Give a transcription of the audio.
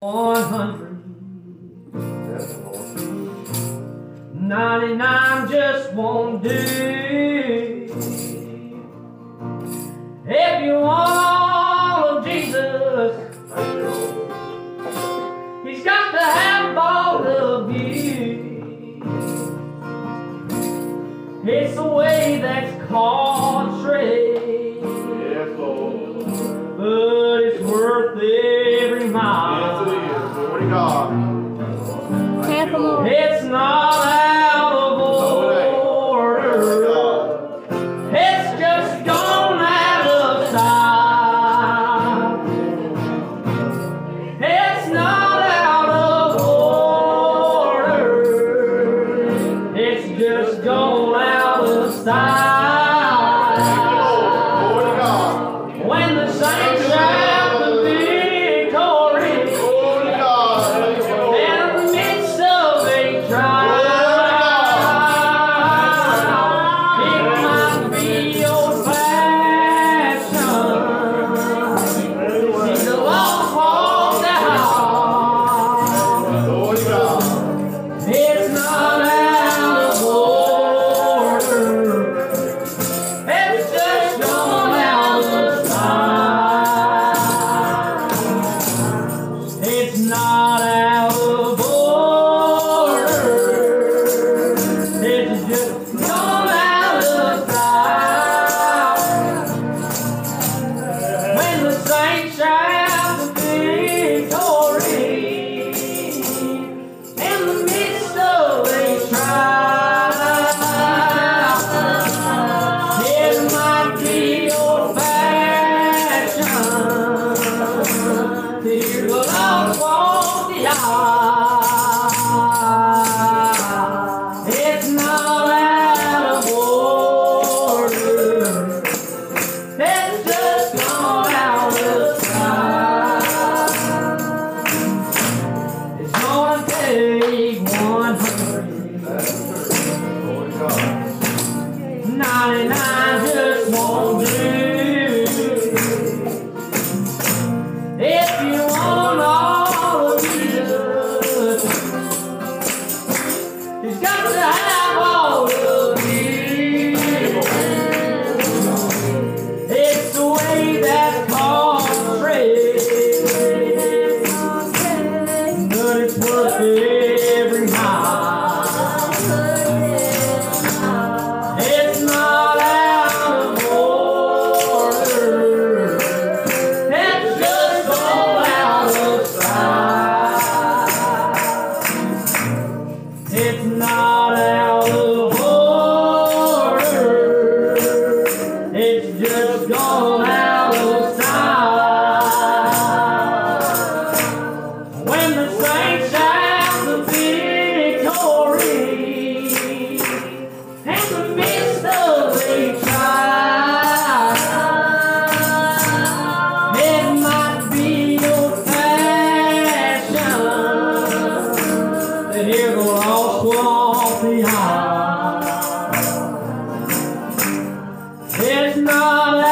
100. 99 just won't do. If you want all of Jesus, He's got to have all of you. It's the way that's called trade. But it's worth every mile dog. It's not out of order. It's just gone out of time. It's not out of order. It's just gone out of sight. the sunshine. It's just gone. not